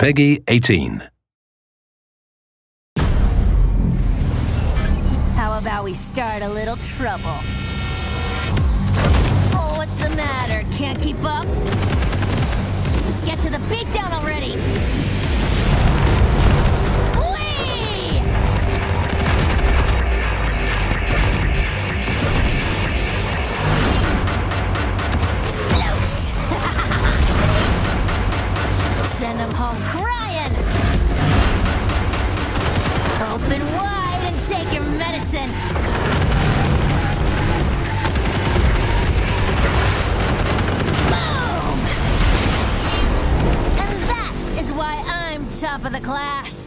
PEGI 18. How about we start a little trouble? Oh, what's the matter? Can't keep up? Let's get to the beatdown Send them home crying! Open wide and take your medicine! Boom! And that is why I'm top of the class.